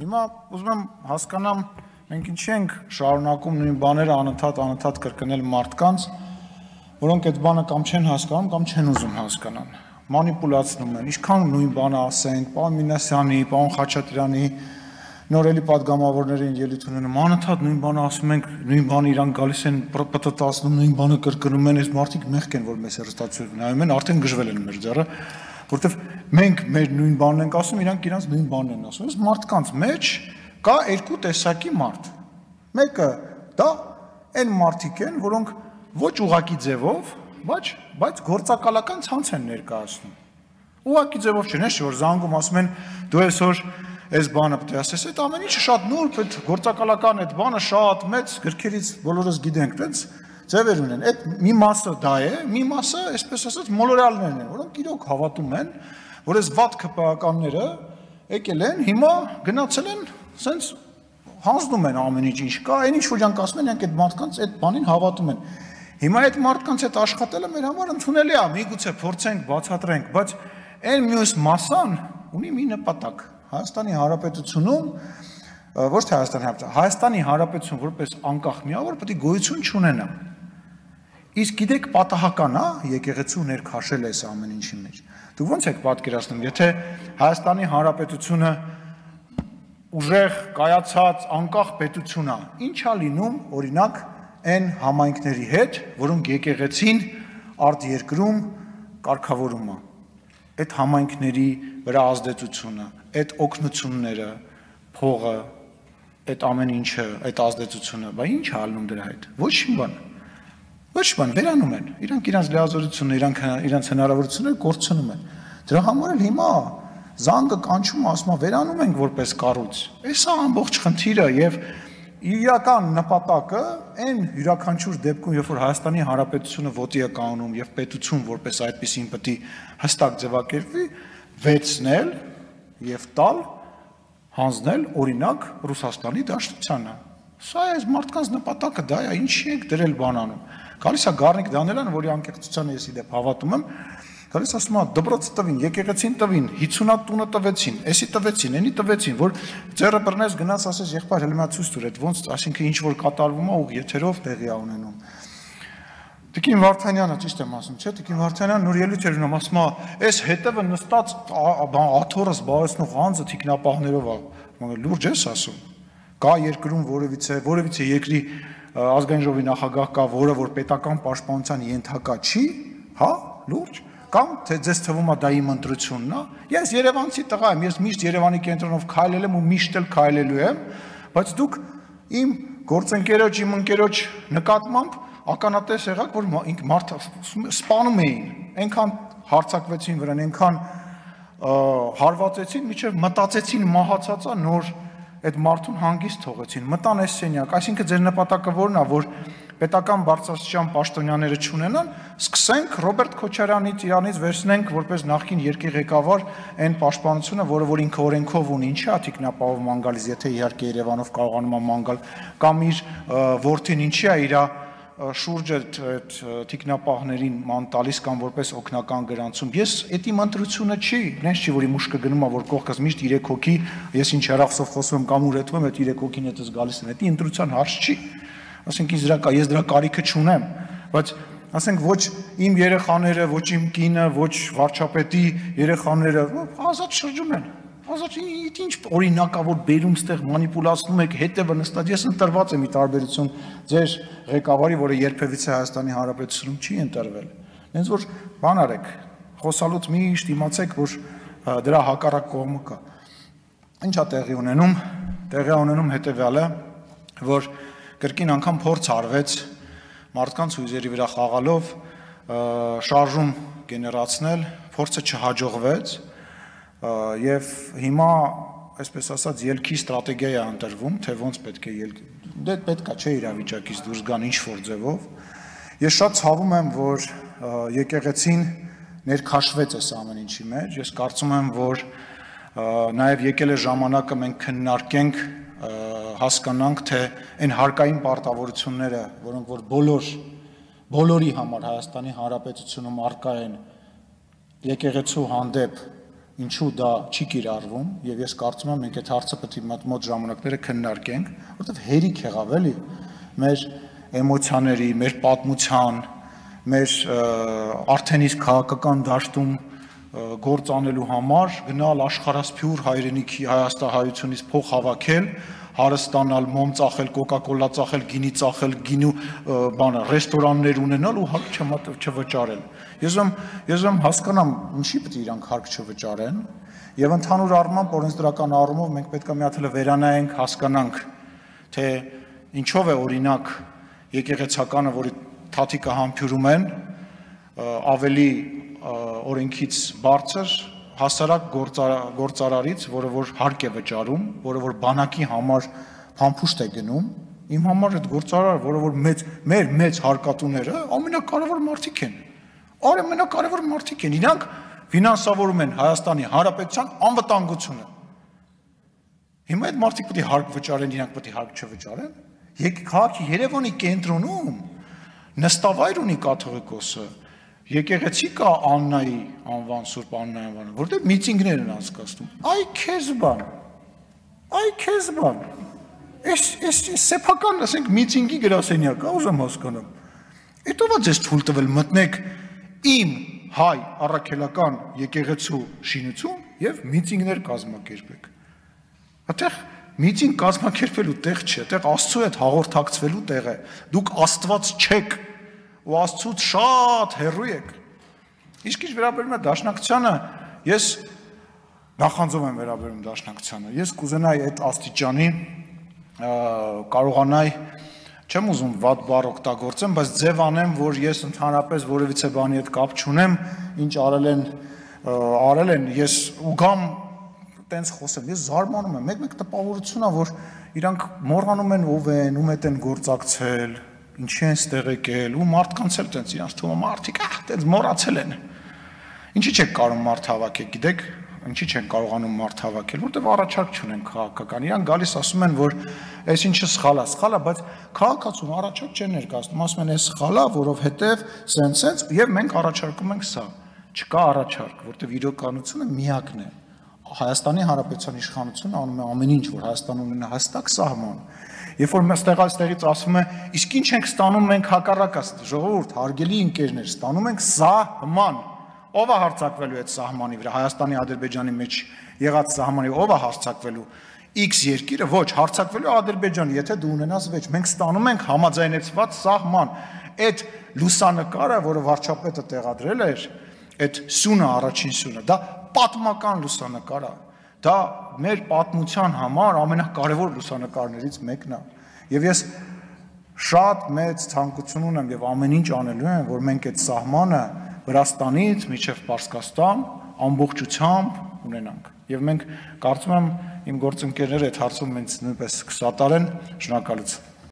Հիմա ուզում եմ հասկանամ, մենք ինչ ենք շարունակում նույն բաները անընդհատ անընդհատ կրկնել մարդկանց, որոնք այդ բանը կամ չեն հասկանում, կամ չեն ուզում հասկանան։ Մանիպուլացնում են, ինչքան նույն բանը ասենք, պարոն Մինասյանի, պարոն Խաչատրյանի, նորելի падգամավորներին ելույթ ունեն, անընդհատ նույն բանը ասում ենք, նույն բանը իրան գալիս են պտտտացնում, նույն բանը կրկնում են, այս մարդիկ մեղք են, որ մեզ հերստացիոն նայում են, արդեն գժվել են մեր ձեռը որովհետև մենք մեր նույն բանն ենք ասում, իրանք իրանք նույն բանն են ասում։ Այս մարդկանց մեջ կա երկու տեսակի մարդ։ Մեկը դա այն մարդիկ են, որոնք ոչ ուղակի ձևով, բայց բայց գործակալական ցանց են ներկայացնում։ Ուղակի ձևով չէ, նես որ զանգում ասում են դու այսօր այս բանը պետք է ասես, այդ ամեն ինչը շատ նուրբ, այդ գործակալական այդ բանը շատ մեծ գրքերից բոլորս գիտենք, այդպես ձևեր ունեն։ Այդ մի մասը դա է, մի մասը, այսպես ասած, մոլորալներն են, որոնք իրոք հավատում են, որ այս վատ քպականները եկել են, հիմա գնացել են, սենց հանձնում են ամեն ինչ ինչ կա, այն ինչ որ յանք ասում են, այդ մարդկանց այդ բանին հավատում են։ Հիմա այդ մարդկանց հետ աշխատելը մեր համար ընդունելի է, միգուցե փորձենք բացատրենք, բայց այն մյուս մասան ունի մի նպատակ. Հայաստանի Հանրապետությունում ոչ թե Հայաստանի Հանրապետություն, Հայաստանի Հանրապետություն որպես անկախ միավոր պետք է գոյություն չունենա։ Իսկ գիտեք պատահական է եկեղեցու ներքաշել այս ամեն ինչի մեջ։ Դուք ո՞նց եք պատկերացնում, եթե Հայաստանի Հանրապետությունը ուժեղ կայացած անկախ պետություն է, ի՞նչ է լինում, օրինակ, այն համայնքների հետ, որոնք եկեղեցին արդ երկրում կարգավորում է։ Այդ համայնքների վրա ազդեցությունը, այդ օգնությունները, փողը, այդ ամեն ինչը, այդ ազդեցությունը, բա ի՞նչ է ալնում դրա հետ։ Ոչ մի բան։ Ոչ բան, վերանում են։ Իրանք իրանց լիազորությունը, իրանք իրանց հնարավորությունները կորցնում են։ Դրա համար էլ հիմա զանգը կանչում ասում, վերանում ենք որպես կառույց։ Էսա ամբողջ խնդիրը եւ իրական նպատակը այն յուրաքանչյուր դեպքում, երբ որ Հայաստանի Հանրապետությունը ոտի է կանոնում եւ պետություն որպես այդպեսին պետք է հստակ ձևակերպվի, վեցնել եւ տալ հանձնել օրինակ Ռուսաստանի Դաշնությանը։ Սա է մարդկանց նպատակը, դա է, ինչի ենք դրել բանանում։ Գալիս է Գառնիկ Դանելյանը, որի անկեղծությանը ես իդեպ հավատում եմ, գալիս ասում է դպրոց տվին, եկեղեցին տվին, 50-ատ տունը տվեցին, էսի տվեցին, էնի տվեցին, որ ձեռը բռնես գնաց ասես եղբայր հելմա ցույց տուր, այդ ոնց, ասինքն ինչ որ կատարվում է ու եթերով տեղի ունենում։ Տիկին Վարդանյանը ճիշտ եմ ասում, չէ՞, Տիկին Վարդանյանը նոր ելույթ էր ունում, ասում է, «Այս հետևը նստած աթորը զբաղեցնող անձը թիկնապահներով է»։ Լուրջ ես ասում։ Կա երկրում որևիցե, որևիցե երկրի ազգային ժողովի նախագահ կա, որը որ պետական պաշտպանության ենթակա չի, հա, լուրջ կամ թե ձեզ թվում է դա իմ ընտրությունն է։ Ես Երևանցի տղա եմ, ես միշտ Երևանի կենտրոնով քայլել եմ ու միշտ էլ քայլելու եմ, բայց դուք իմ գործընկերոջ, իմ ընկերոջ նկատմամբ ականատես եղաք, որ ինք մարդը սպանում էին, այնքան հարցակվեցին վրան, այնքան հարվածեցին, միջև մտածեցին մահացածա նոր այդ մարդուն հանգիստ թողեցին, մտան այս սենյակ, այսինքն ձեր նպատակը ո՞րն է, որ պետական բարձրաստիճան պաշտոնյաները չունենան, սկսենք Ռոբերտ Քոչարյանից իրանից վերցնենք որպես նախկին երկրի ղեկավար այն պաշտպանությունը, որը որ ինքը օրենքով ունի, ինչի՞ աթիկնապահով մանգալից, եթե իհարկե Երևանով կարողանում է մանգալ, կամ իր ворթին ինչի՞ է իրա իր շուրջը այդ թիկնապահներին ման տալիս կամ որպես օկնական գրանցում։ Ես այդ իմ ընտրությունը չի, նենց չի որ իմ ուշքը գնում է որ կողքս միշտ 3 հոգի, ես ինչ հեռախսով խոսում եմ կամ ուրեթվում եմ, այդ 3 հոգին հետս գալիս են։ Դա ընտրության հարց չի ասենք ինձ դրա ես դրա կարիքը չունեմ, բայց ասենք ոչ իմ երեխաները, ոչ իմ կինը, ոչ վարչապետի երեխաները ազատ շրջում են։ Ազատ ինչ օրինակավոր բերում ստեղ մանիպուլացնում եք, հետևը նստած ես ընտրված եմ ի տարբերություն ձեր ղեկավարի, որը երբևիցե Հայաստանի Հանրապետությունում չի ընտրվել։ Հենց որ բան արեք, խոսալուց միշտ իմացեք, որ դրա հակառակ կողմը կա։ Ինչա տեղի ունենում։ Տեղի ունենում հետեւյալը, որ կրկին անգամ փորձ արվեց մարդկանց հույզերի վրա խաղալով շարժում գեներացնել, փորձը չհաջողվեց եւ հիմա այսպես ասած ելքի ստրատեգիա է ընտրվում, թե ոնց պետք է ելք դե պետքա չէ իրավիճակից դուրս գան ինչ որ ձևով։ Ես շատ ցավում եմ, որ եկեղեցին ներքաշվեց այս ամեն ինչի մեջ։ Ես կարծում եմ, որ նաև եկել է ժամանակը մենք քննարկենք հասկանանք, թե այն հարկային պարտավորությունները, որոնք որ բոլոր բոլորի համար Հայաստանի Հանրապետությունում արկա են եկեղեցու հանդեպ ինչու դա չի կիրառվում եւ ես կարծում եմ մենք այդ հարցը պետք է մոտ ժամանակները քննարկենք, որովհետեւ հերիք եղավ էլի մեր էմոցիաների, մեր պատմության, մեր արդեն իսկ քաղաքական դաշտում գործ անելու համար գնալ աշխարհասփյուր հայրենիքի հայաստահայությունից փող հավաքել, հարստանալ, մոմ ծախել, կոկա-կոլա ծախել, գինի ծախել, գինու բանը, ռեստորաններ ունենալ ու հարկ չվճարել։ Ես ում ես ում հասկանամ, ինչի պետք է իրանք հարկ չվճարեն, եւ ընդհանուր առմամբ օրենսդրական առումով մենք պետք է մի հատ վերանայենք, հասկանանք, թե ինչով է օրինակ եկեղեցականը, որի թաթիկը համբյուրում են, ավելի օրենքից բարձր հասարակ գործարարից, որը որ հարկ է վճարում, որը որ բանակի համար փամփուշտ է գնում, իմ համար այդ գործարարը, որը որ մեծ մեր մեծ հարկատուները ամենակարևոր մարդիկ են։ Ամենակարևոր մարդիկ են։ Իրանք ֆինանսավորում են Հայաստանի Հանրապետության անվտանգությունը։ Հիմա այդ մարդիկ պետք է հարկ վճարեն, իրանք պետք է հարկ չվճարեն։ Եկ քաղաքի Երևանի կենտրոնում նստավայր ունի կաթողիկոսը, եկեղեցի կա Աննայի անվան Սուրբ Աննայի անվանը, որտեղ միտինգներ են անցկացնում։ Այ քեզ բան։ Այ քեզ բան։ Էս էս սեփական, ասենք, միտինգի գրասենյակ, ուզում հասկանամ։ Էտո ո՞վ ձեզ թույլ տվել մտնեք իմ հայ առաքելական եկեղեցու շինություն եւ միտինգներ կազմակերպեք։ Այդտեղ միտինգ կազմակերպելու տեղ չէ, այդտեղ Աստծո հետ հաղորդակցվելու տեղ է։ Դուք Աստված չեք ու Աստծուց շատ հեռու եք։ Իսկ ինչ վերաբերում է դաշնակցությանը, ես նախանձով եմ վերաբերում դաշնակցությանը։ Ես կուզենայի այդ աստիճանի կարողանայի չեմ ուզում վատ բառ օգտագործեմ, բայց ձև անեմ, որ ես ընդհանրապես որևիցե բանի հետ կապ չունեմ, ինչ արել են արել են, ես ու գամ տենց խոսեմ, ես զարմանում եմ, մեկ-մեկ տպավորություն է, որ իրանք մոռանում են ով են, ում հետ են գործակցել, ինչի են ստեղ եկել ու մարդկանց էլ տենց իրանց թվում մարդիկ ահ տենց մոռացել են ինչի՞ չեք կարող մարդ հավաքել գիտեք ինչի՞ չեն կարողանում մարդ հավաքել որտեվ առաջարկ չունեն քաղաքական իրան գալիս ասում են որ այս ինչը սխալ է սխալ է բայց քաղաքացուն առաջարկ չեն ներկայացնում ասում են այս սխալ է որովհետև սենց-սենց եւ մենք առաջարկում ենք սա չկա առաջարկ որտեվ իրականությունը միակն է Հայաստանի Հանրապետության իշխանությունը անում է ամեն ինչ որ Հայաստանում ունենա հստակ սահման Երբ որ մեստեղա ստեղից ասվում է, իսկ ինչ ենք ստանում մենք հակառակը, ժողովուրդ, հարգելի ընկերներ, ստանում ենք սահման։ Ո՞վ է հարցակվելու այդ սահմանի վրա Հայաստանի Ադրբեջանի մեջ եղած սահմանի, ո՞վ է հարցակվելու։ X երկիրը ոչ, հարցակվելու Ադրբեջանը, եթե դու ունենաս վեճ, մենք ստանում ենք համաձայնեցված սահման։ Այդ լուսանկարը, որը վարչապետը տեղադրել էր, այդ սունը առաջին սունը, դա պատմական լուսանկար է Դա մեր պատմության համար ամենակարևոր լուսանկարներից մեկն է։ Եվ ես շատ մեծ ցանկություն ունեմ եւ ամեն ինչ անելու եմ, որ մենք այդ սահմանը Վրաստանից միջև Պարսկաստան ամբողջությամբ ունենանք։ Եվ մենք կարծում եմ իմ գործընկերները այդ հարցում ինձ նույնպես կսատարեն։ Շնորհակալություն։